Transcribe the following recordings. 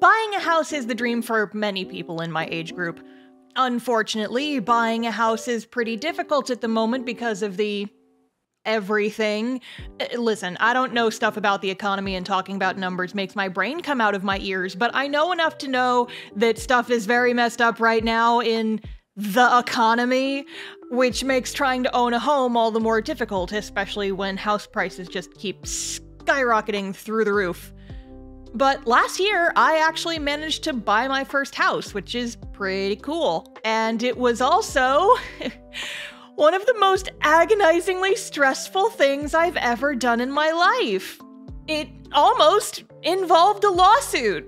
buying a house is the dream for many people in my age group. Unfortunately, buying a house is pretty difficult at the moment because of the everything. Uh, Listen, I don't know stuff about the economy and talking about numbers makes my brain come out of my ears, but I know enough to know that stuff is very messed up right now in the economy, which makes trying to own a home all the more difficult, especially when house prices just keep skyrocketing through the roof. But last year, I actually managed to buy my first house, which is pretty cool. And it was also one of the most agonizingly stressful things I've ever done in my life. It almost involved a lawsuit.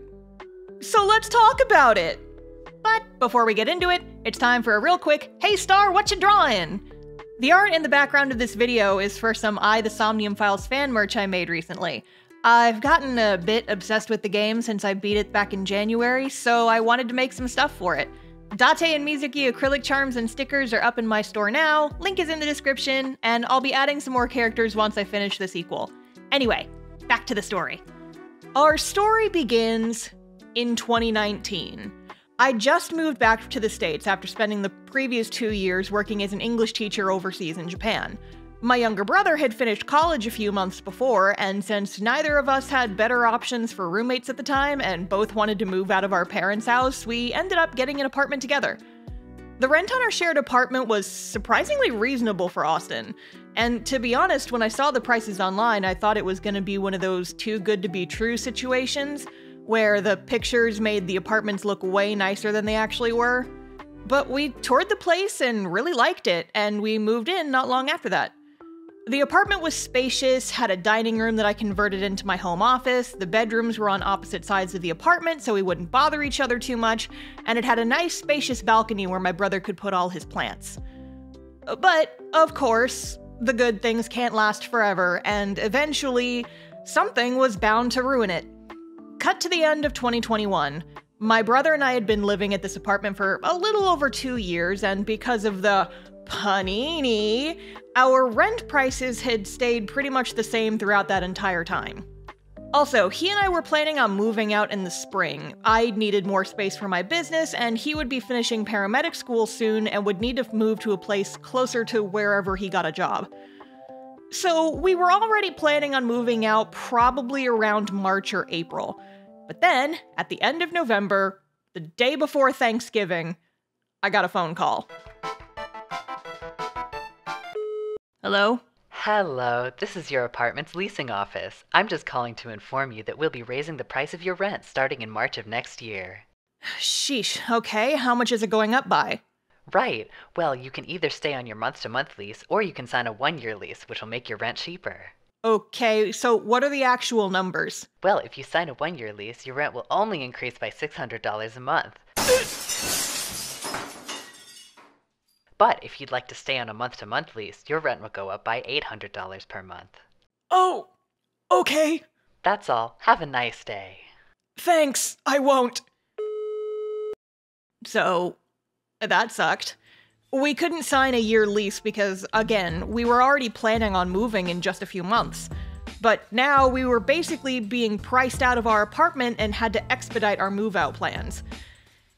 So let's talk about it. But before we get into it, it's time for a real quick Hey Star, what you drawing? The art in the background of this video is for some AI the Somnium Files fan merch I made recently. I've gotten a bit obsessed with the game since I beat it back in January, so I wanted to make some stuff for it. Date and Mizuki acrylic charms and stickers are up in my store now, link is in the description, and I'll be adding some more characters once I finish the sequel. Anyway, back to the story. Our story begins in 2019. I just moved back to the States after spending the previous two years working as an English teacher overseas in Japan. My younger brother had finished college a few months before, and since neither of us had better options for roommates at the time and both wanted to move out of our parents' house, we ended up getting an apartment together. The rent on our shared apartment was surprisingly reasonable for Austin. And to be honest, when I saw the prices online, I thought it was going to be one of those too good to be true situations where the pictures made the apartments look way nicer than they actually were. But we toured the place and really liked it, and we moved in not long after that. The apartment was spacious, had a dining room that I converted into my home office, the bedrooms were on opposite sides of the apartment so we wouldn't bother each other too much, and it had a nice spacious balcony where my brother could put all his plants. But, of course, the good things can't last forever, and eventually, something was bound to ruin it. Cut to the end of 2021. My brother and I had been living at this apartment for a little over two years, and because of the panini, our rent prices had stayed pretty much the same throughout that entire time. Also, he and I were planning on moving out in the spring. I needed more space for my business, and he would be finishing paramedic school soon and would need to move to a place closer to wherever he got a job. So, we were already planning on moving out probably around March or April. But then, at the end of November, the day before Thanksgiving, I got a phone call. Hello? Hello, this is your apartment's leasing office. I'm just calling to inform you that we'll be raising the price of your rent starting in March of next year. Sheesh, okay, how much is it going up by? Right. Well, you can either stay on your month to month lease or you can sign a one year lease, which will make your rent cheaper. Okay, so what are the actual numbers? Well, if you sign a one year lease, your rent will only increase by $600 a month. But if you'd like to stay on a month to month lease, your rent will go up by $800 per month. Oh, okay, That's all. Have a nice day. thanks, I won't. So, that sucked. We couldn't sign a year lease because, again, we were already planning on moving in just a few months. But now we were basically being priced out of our apartment and had to expedite our move out plans.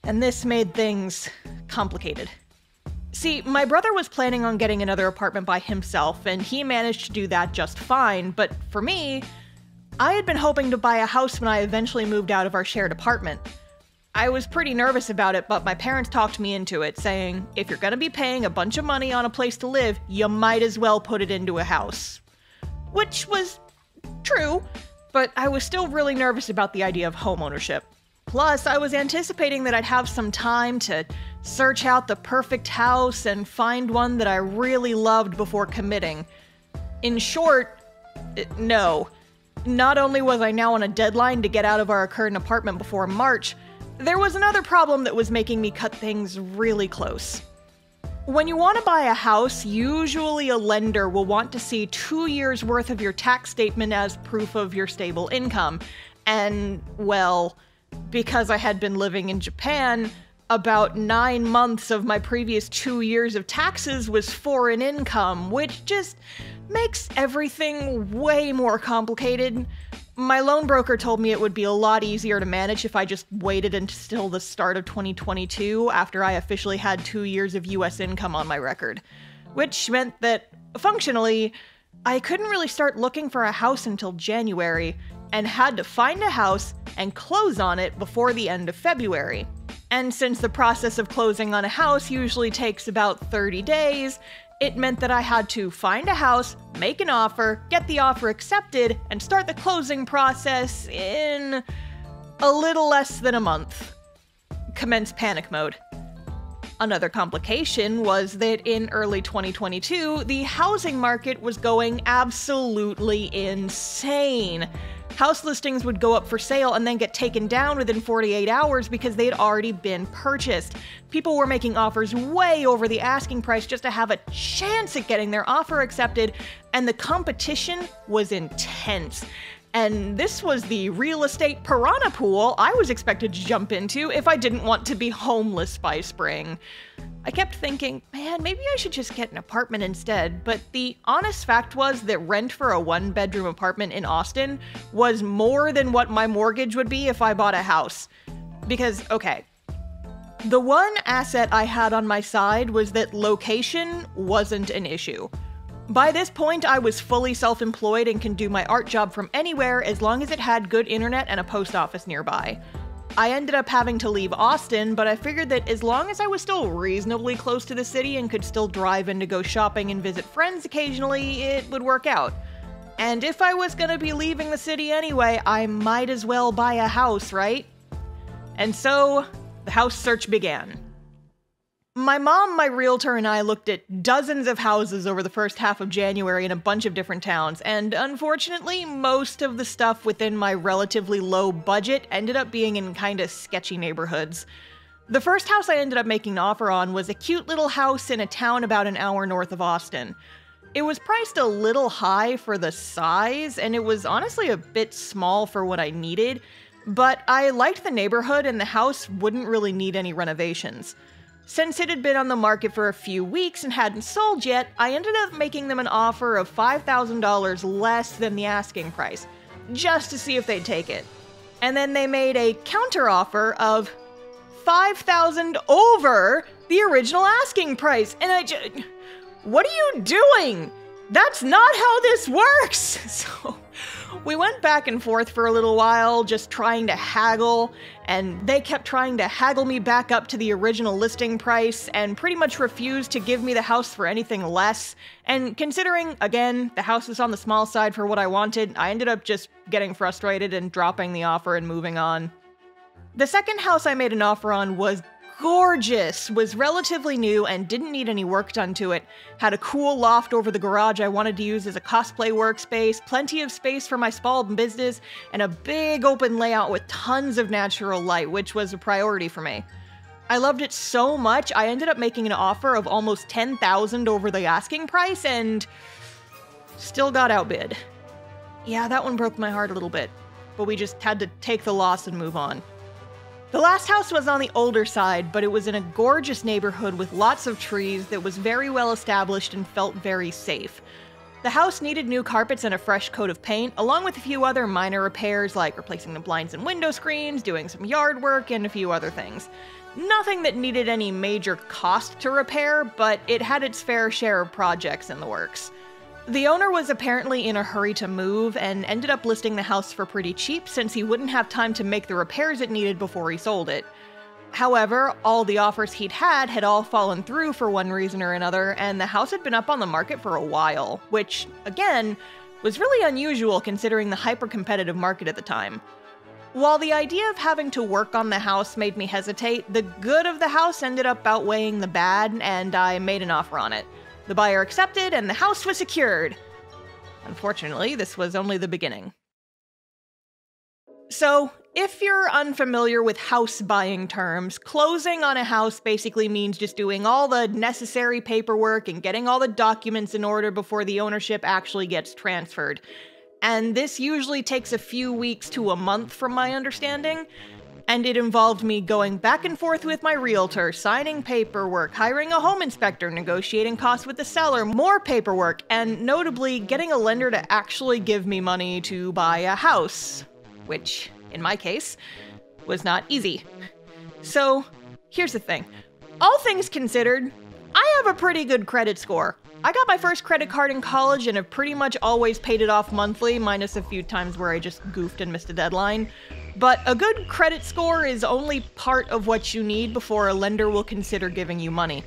And this made things complicated. See, my brother was planning on getting another apartment by himself, and he managed to do that just fine, but for me, I had been hoping to buy a house when I eventually moved out of our shared apartment. I was pretty nervous about it, but my parents talked me into it, saying, if you're gonna be paying a bunch of money on a place to live, you might as well put it into a house. Which was true, but I was still really nervous about the idea of homeownership. Plus, I was anticipating that I'd have some time to search out the perfect house and find one that I really loved before committing. In short, uh, no. Not only was I now on a deadline to get out of our current apartment before March, there was another problem that was making me cut things really close. When you want to buy a house, usually a lender will want to see two years worth of your tax statement as proof of your stable income. And, well, because I had been living in Japan, about nine months of my previous two years of taxes was foreign income, which just makes everything way more complicated. My loan broker told me it would be a lot easier to manage if I just waited until the start of 2022 after I officially had two years of US income on my record. Which meant that, functionally, I couldn't really start looking for a house until January, and had to find a house and close on it before the end of February. And since the process of closing on a house usually takes about 30 days, it meant that I had to find a house, make an offer, get the offer accepted, and start the closing process in a little less than a month. Commence panic mode. Another complication was that in early 2022, the housing market was going absolutely insane. House listings would go up for sale and then get taken down within 48 hours because they had already been purchased. People were making offers way over the asking price just to have a chance at getting their offer accepted, and the competition was intense. And this was the real estate piranha pool I was expected to jump into if I didn't want to be homeless by spring. I kept thinking, man, maybe I should just get an apartment instead, but the honest fact was that rent for a one bedroom apartment in Austin was more than what my mortgage would be if I bought a house. Because, okay, the one asset I had on my side was that location wasn't an issue. By this point, I was fully self employed and can do my art job from anywhere as long as it had good internet and a post office nearby. I ended up having to leave Austin, but I figured that as long as I was still reasonably close to the city and could still drive in to go shopping and visit friends occasionally, it would work out. And if I was gonna be leaving the city anyway, I might as well buy a house, right? And so, the house search began. My mom, my realtor, and I looked at dozens of houses over the first half of January in a bunch of different towns, and unfortunately, most of the stuff within my relatively low budget ended up being in kinda sketchy neighborhoods. The first house I ended up making an offer on was a cute little house in a town about an hour north of Austin. It was priced a little high for the size, and it was honestly a bit small for what I needed, but I liked the neighborhood and the house wouldn't really need any renovations. Since it had been on the market for a few weeks and hadn't sold yet, I ended up making them an offer of $5,000 less than the asking price, just to see if they'd take it. And then they made a counteroffer of 5,000 over the original asking price. And I just What are you doing? That's not how this works. So we went back and forth for a little while, just trying to haggle, and they kept trying to haggle me back up to the original listing price and pretty much refused to give me the house for anything less. And considering, again, the house was on the small side for what I wanted, I ended up just getting frustrated and dropping the offer and moving on. The second house I made an offer on was gorgeous, was relatively new and didn't need any work done to it. Had a cool loft over the garage I wanted to use as a cosplay workspace, plenty of space for my small business, and a big open layout with tons of natural light, which was a priority for me. I loved it so much, I ended up making an offer of almost 10,000 over the asking price and still got outbid. Yeah, that one broke my heart a little bit, but we just had to take the loss and move on. The last house was on the older side, but it was in a gorgeous neighborhood with lots of trees that was very well established and felt very safe. The house needed new carpets and a fresh coat of paint, along with a few other minor repairs like replacing the blinds and window screens, doing some yard work, and a few other things. Nothing that needed any major cost to repair, but it had its fair share of projects in the works. The owner was apparently in a hurry to move and ended up listing the house for pretty cheap since he wouldn't have time to make the repairs it needed before he sold it. However, all the offers he'd had had all fallen through for one reason or another, and the house had been up on the market for a while, which, again, was really unusual considering the hyper competitive market at the time. While the idea of having to work on the house made me hesitate, the good of the house ended up outweighing the bad, and I made an offer on it. The buyer accepted, and the house was secured. Unfortunately, this was only the beginning. So, if you're unfamiliar with house buying terms, closing on a house basically means just doing all the necessary paperwork and getting all the documents in order before the ownership actually gets transferred. And this usually takes a few weeks to a month, from my understanding. And it involved me going back and forth with my realtor, signing paperwork, hiring a home inspector, negotiating costs with the seller, more paperwork, and notably getting a lender to actually give me money to buy a house, which, in my case, was not easy. So, here's the thing all things considered, I have a pretty good credit score. I got my first credit card in college and have pretty much always paid it off monthly, minus a few times where I just goofed and missed a deadline. But a good credit score is only part of what you need before a lender will consider giving you money.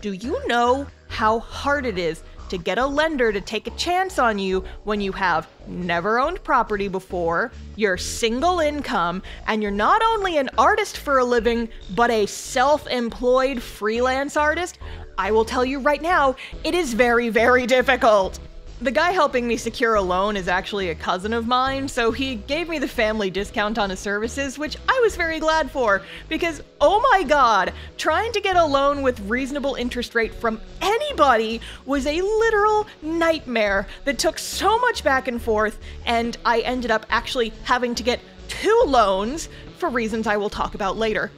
Do you know how hard it is to get a lender to take a chance on you when you have never owned property before, you're single income, and you're not only an artist for a living, but a self employed freelance artist? I will tell you right now, it is very, very difficult. The guy helping me secure a loan is actually a cousin of mine, so he gave me the family discount on his services, which I was very glad for, because oh my god, trying to get a loan with reasonable interest rate from anybody was a literal nightmare that took so much back and forth, and I ended up actually having to get two loans for reasons I will talk about later.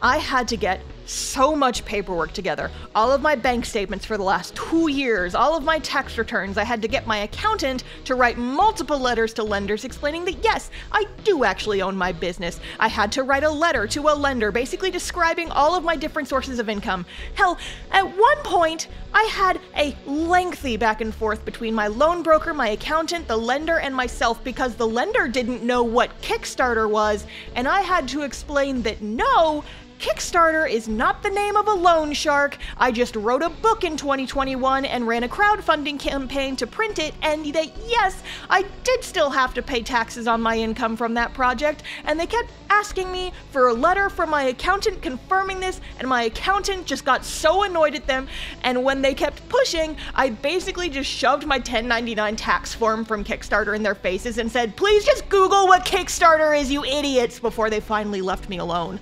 I had to get so much paperwork together. All of my bank statements for the last two years, all of my tax returns. I had to get my accountant to write multiple letters to lenders explaining that yes, I do actually own my business. I had to write a letter to a lender basically describing all of my different sources of income. Hell, at one point, I had a lengthy back and forth between my loan broker, my accountant, the lender, and myself because the lender didn't know what Kickstarter was, and I had to explain that no, Kickstarter is not the name of a loan shark. I just wrote a book in 2021 and ran a crowdfunding campaign to print it, and that yes, I did still have to pay taxes on my income from that project, and they kept asking me for a letter from my accountant confirming this, and my accountant just got so annoyed at them, and when they kept pushing, I basically just shoved my 1099 tax form from Kickstarter in their faces and said, please just Google what Kickstarter is, you idiots, before they finally left me alone.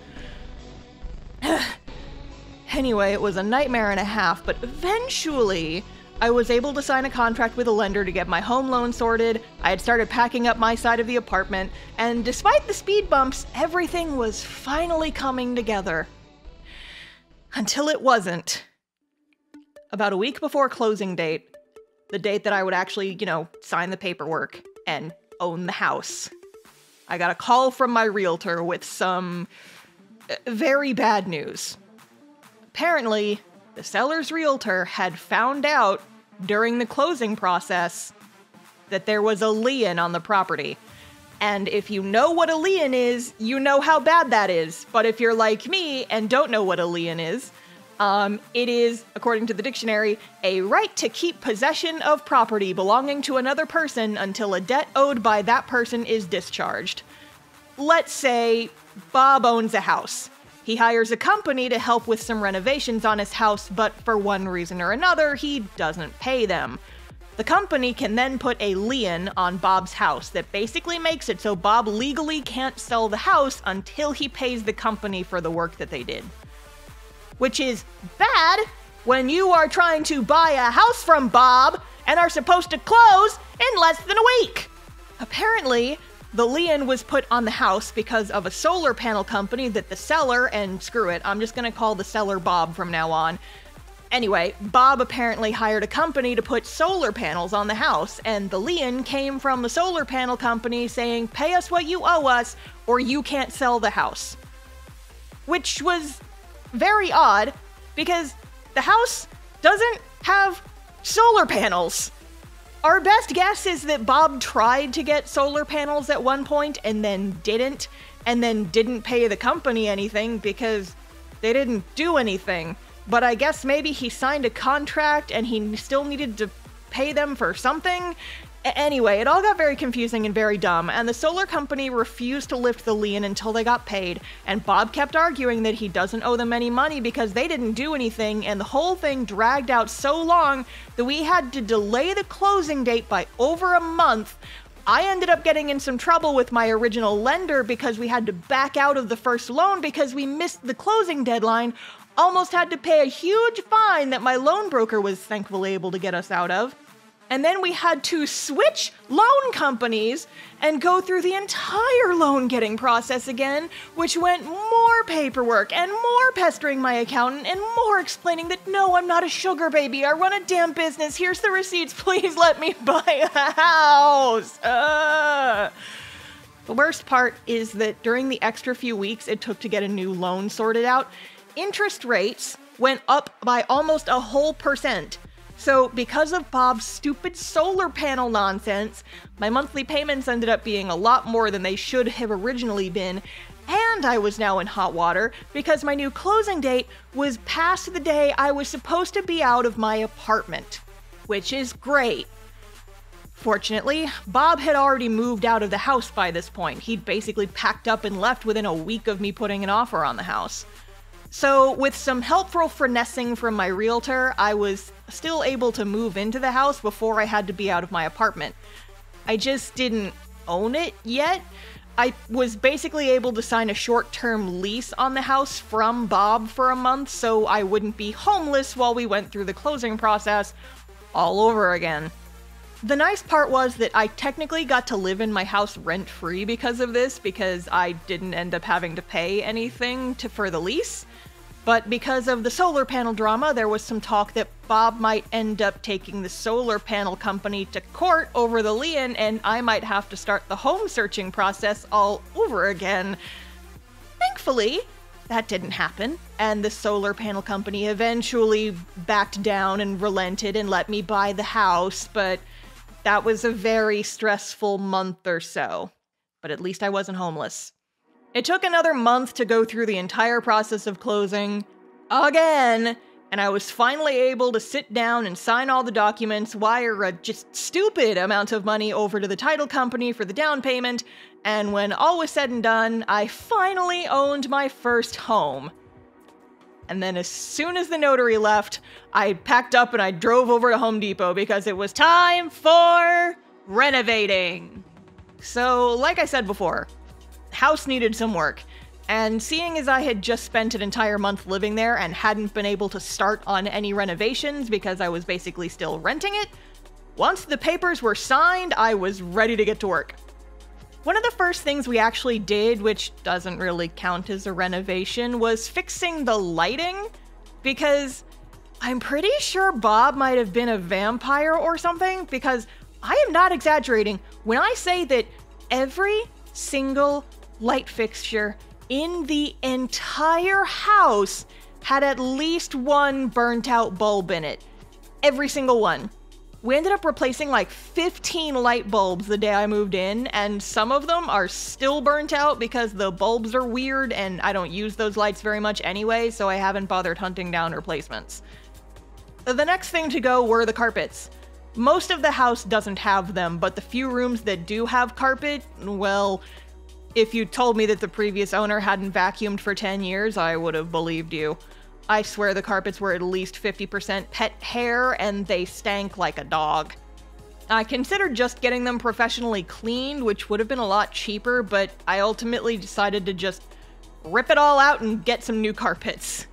anyway, it was a nightmare and a half, but eventually I was able to sign a contract with a lender to get my home loan sorted. I had started packing up my side of the apartment, and despite the speed bumps, everything was finally coming together. Until it wasn't. About a week before closing date, the date that I would actually, you know, sign the paperwork and own the house, I got a call from my realtor with some very bad news. Apparently, the seller's realtor had found out during the closing process that there was a lien on the property. And if you know what a lien is, you know how bad that is. But if you're like me and don't know what a lien is, um, it is, according to the dictionary, a right to keep possession of property belonging to another person until a debt owed by that person is discharged. Let's say Bob owns a house. He hires a company to help with some renovations on his house, but for one reason or another, he doesn't pay them. The company can then put a lien on Bob's house that basically makes it so Bob legally can't sell the house until he pays the company for the work that they did. Which is bad when you are trying to buy a house from Bob and are supposed to close in less than a week. Apparently, the lien was put on the house because of a solar panel company that the seller, and screw it, I'm just gonna call the seller Bob from now on. Anyway, Bob apparently hired a company to put solar panels on the house, and the lien came from the solar panel company saying, pay us what you owe us, or you can't sell the house. Which was very odd, because the house doesn't have solar panels. Our best guess is that Bob tried to get solar panels at one point and then didn't, and then didn't pay the company anything because they didn't do anything. But I guess maybe he signed a contract and he still needed to pay them for something, Anyway, it all got very confusing and very dumb, and the solar company refused to lift the lien until they got paid, and Bob kept arguing that he doesn't owe them any money because they didn't do anything, and the whole thing dragged out so long that we had to delay the closing date by over a month. I ended up getting in some trouble with my original lender because we had to back out of the first loan because we missed the closing deadline, almost had to pay a huge fine that my loan broker was thankfully able to get us out of. And then we had to switch loan companies and go through the entire loan getting process again, which went more paperwork and more pestering my accountant and more explaining that no, I'm not a sugar baby. I run a damn business. Here's the receipts. Please let me buy a house. Uh. The worst part is that during the extra few weeks it took to get a new loan sorted out, interest rates went up by almost a whole percent. So, because of Bob's stupid solar panel nonsense, my monthly payments ended up being a lot more than they should have originally been, and I was now in hot water because my new closing date was past the day I was supposed to be out of my apartment. Which is great. Fortunately, Bob had already moved out of the house by this point. He'd basically packed up and left within a week of me putting an offer on the house. So, with some helpful finessing from my realtor, I was still able to move into the house before I had to be out of my apartment. I just didn't own it yet. I was basically able to sign a short term lease on the house from Bob for a month so I wouldn't be homeless while we went through the closing process all over again. The nice part was that I technically got to live in my house rent free because of this, because I didn't end up having to pay anything to, for the lease. But because of the solar panel drama, there was some talk that Bob might end up taking the solar panel company to court over the lien, and I might have to start the home searching process all over again. Thankfully, that didn't happen, and the solar panel company eventually backed down and relented and let me buy the house, but that was a very stressful month or so. But at least I wasn't homeless. It took another month to go through the entire process of closing again, and I was finally able to sit down and sign all the documents, wire a just stupid amount of money over to the title company for the down payment, and when all was said and done, I finally owned my first home. And then, as soon as the notary left, I packed up and I drove over to Home Depot because it was time for renovating. So, like I said before, house needed some work. And seeing as I had just spent an entire month living there and hadn't been able to start on any renovations because I was basically still renting it, once the papers were signed, I was ready to get to work. One of the first things we actually did, which doesn't really count as a renovation, was fixing the lighting because I'm pretty sure Bob might have been a vampire or something because I am not exaggerating when I say that every single light fixture in the entire house had at least one burnt out bulb in it. Every single one. We ended up replacing like 15 light bulbs the day I moved in, and some of them are still burnt out because the bulbs are weird and I don't use those lights very much anyway, so I haven't bothered hunting down replacements. The next thing to go were the carpets. Most of the house doesn't have them, but the few rooms that do have carpet, well, if you told me that the previous owner hadn't vacuumed for 10 years, I would have believed you. I swear the carpets were at least 50% pet hair and they stank like a dog. I considered just getting them professionally cleaned, which would have been a lot cheaper, but I ultimately decided to just rip it all out and get some new carpets.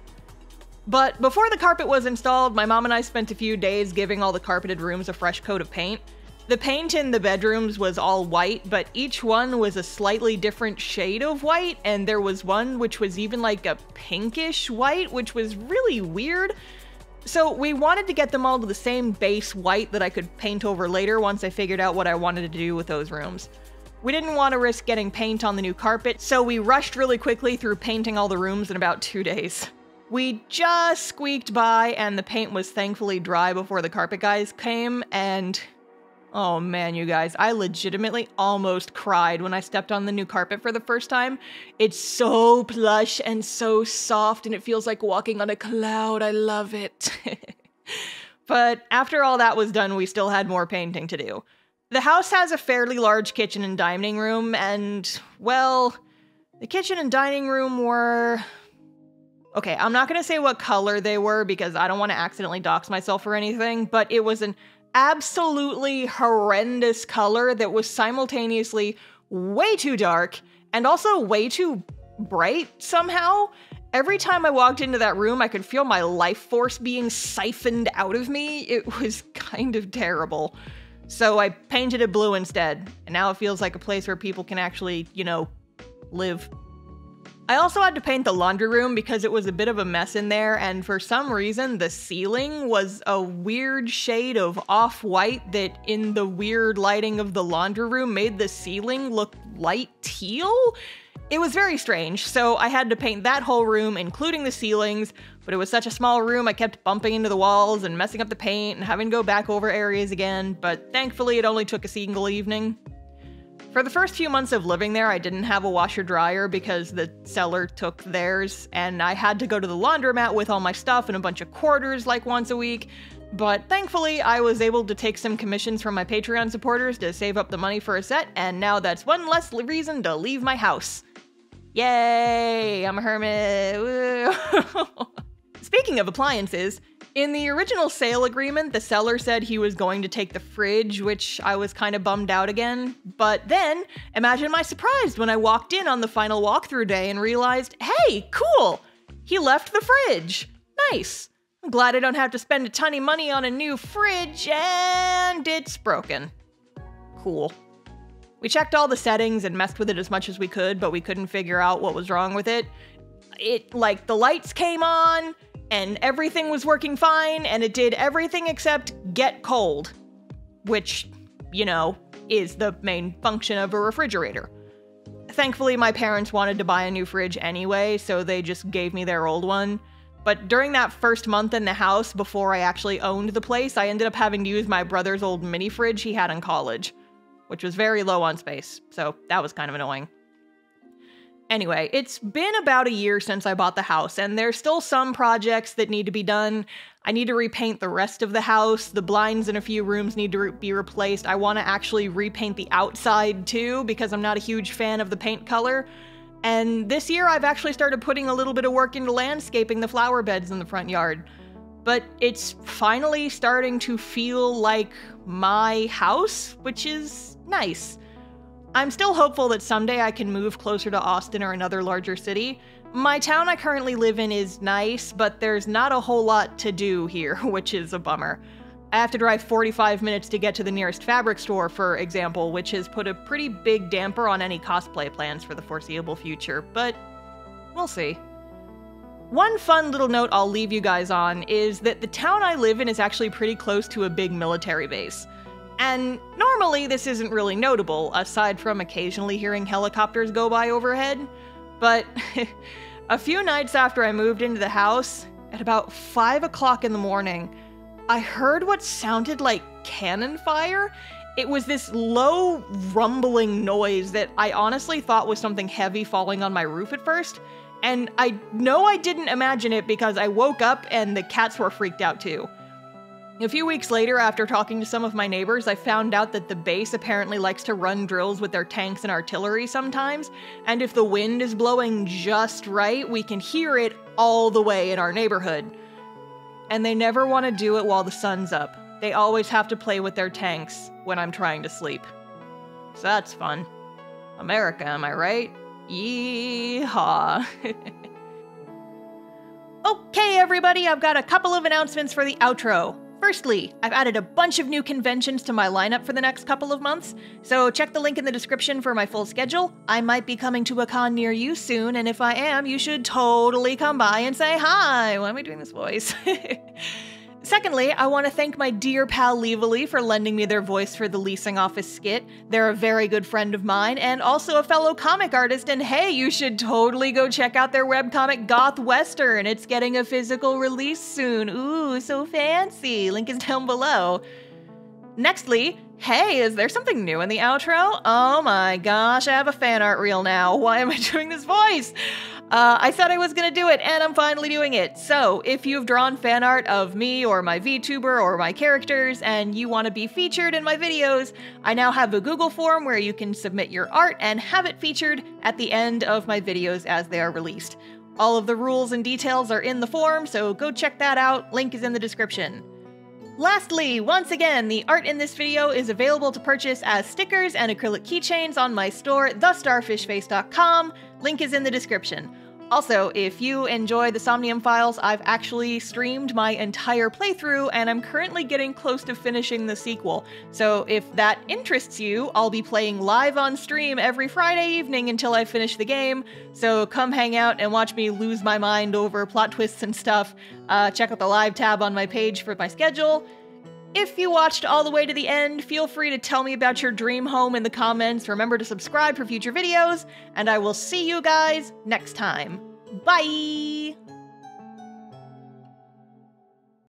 But before the carpet was installed, my mom and I spent a few days giving all the carpeted rooms a fresh coat of paint. The paint in the bedrooms was all white, but each one was a slightly different shade of white, and there was one which was even like a pinkish white, which was really weird. So we wanted to get them all to the same base white that I could paint over later once I figured out what I wanted to do with those rooms. We didn't want to risk getting paint on the new carpet, so we rushed really quickly through painting all the rooms in about two days. We just squeaked by, and the paint was thankfully dry before the carpet guys came, and Oh man, you guys, I legitimately almost cried when I stepped on the new carpet for the first time. It's so plush and so soft, and it feels like walking on a cloud. I love it. but after all that was done, we still had more painting to do. The house has a fairly large kitchen and dining room, and, well, the kitchen and dining room were. Okay, I'm not gonna say what color they were because I don't wanna accidentally dox myself or anything, but it was an absolutely horrendous color that was simultaneously way too dark and also way too bright somehow. Every time I walked into that room, I could feel my life force being siphoned out of me. It was kind of terrible. So I painted it blue instead, and now it feels like a place where people can actually, you know, live. I also had to paint the laundry room because it was a bit of a mess in there, and for some reason, the ceiling was a weird shade of off white that, in the weird lighting of the laundry room, made the ceiling look light teal. It was very strange, so I had to paint that whole room, including the ceilings, but it was such a small room I kept bumping into the walls and messing up the paint and having to go back over areas again, but thankfully it only took a single evening. For the first few months of living there, I didn't have a washer dryer because the seller took theirs, and I had to go to the laundromat with all my stuff and a bunch of quarters like once a week. But thankfully, I was able to take some commissions from my Patreon supporters to save up the money for a set, and now that's one less reason to leave my house. Yay, I'm a hermit. Speaking of appliances, in the original sale agreement, the seller said he was going to take the fridge, which I was kind of bummed out again. But then, imagine my surprise when I walked in on the final walkthrough day and realized, hey, cool! He left the fridge. Nice. I'm glad I don't have to spend a ton of money on a new fridge, and it's broken. Cool. We checked all the settings and messed with it as much as we could, but we couldn't figure out what was wrong with it. It, like, the lights came on, and everything was working fine, and it did everything except get cold, which, you know, is the main function of a refrigerator. Thankfully, my parents wanted to buy a new fridge anyway, so they just gave me their old one. But during that first month in the house, before I actually owned the place, I ended up having to use my brother's old mini fridge he had in college which was very low on space, so that was kind of annoying. Anyway, it's been about a year since I bought the house, and there's still some projects that need to be done. I need to repaint the rest of the house. The blinds in a few rooms need to re be replaced. I want to actually repaint the outside too, because I'm not a huge fan of the paint color. And this year, I've actually started putting a little bit of work into landscaping the flower beds in the front yard. But it's finally starting to feel like my house, which is Nice. I'm still hopeful that someday I can move closer to Austin or another larger city. My town I currently live in is nice, but there's not a whole lot to do here, which is a bummer. I have to drive 45 minutes to get to the nearest fabric store, for example, which has put a pretty big damper on any cosplay plans for the foreseeable future, but we'll see. One fun little note I'll leave you guys on is that the town I live in is actually pretty close to a big military base. And normally this isn't really notable, aside from occasionally hearing helicopters go by overhead. But a few nights after I moved into the house, at about 5 o'clock in the morning, I heard what sounded like cannon fire. It was this low, rumbling noise that I honestly thought was something heavy falling on my roof at first. And I know I didn't imagine it because I woke up and the cats were freaked out too. A few weeks later, after talking to some of my neighbors, I found out that the base apparently likes to run drills with their tanks and artillery sometimes, and if the wind is blowing just right, we can hear it all the way in our neighborhood. And they never want to do it while the sun's up. They always have to play with their tanks when I'm trying to sleep. So that's fun. America, am I right? Yeehaw. okay, everybody, I've got a couple of announcements for the outro. Firstly, I've added a bunch of new conventions to my lineup for the next couple of months, so check the link in the description for my full schedule. I might be coming to a con near you soon, and if I am, you should totally come by and say hi. Why am I doing this voice? Secondly, I want to thank my dear pal Livali for lending me their voice for the leasing office skit. They're a very good friend of mine and also a fellow comic artist, and hey, you should totally go check out their webcomic Goth Western. It's getting a physical release soon. Ooh, so fancy. Link is down below. Nextly, hey, is there something new in the outro? Oh my gosh, I have a fan art reel now. Why am I doing this voice? Uh, I said I was gonna do it, and I'm finally doing it. So, if you've drawn fan art of me or my VTuber or my characters and you want to be featured in my videos, I now have a Google form where you can submit your art and have it featured at the end of my videos as they are released. All of the rules and details are in the form, so go check that out. Link is in the description. Lastly, once again, the art in this video is available to purchase as stickers and acrylic keychains on my store, thestarfishface.com. Link is in the description. Also, if you enjoy the Somnium Files, I've actually streamed my entire playthrough and I'm currently getting close to finishing the sequel. So if that interests you, I'll be playing live on stream every Friday evening until I finish the game. So come hang out and watch me lose my mind over plot twists and stuff. Uh, check out the live tab on my page for my schedule. If you watched all the way to the end, feel free to tell me about your dream home in the comments. Remember to subscribe for future videos, and I will see you guys next time. Bye!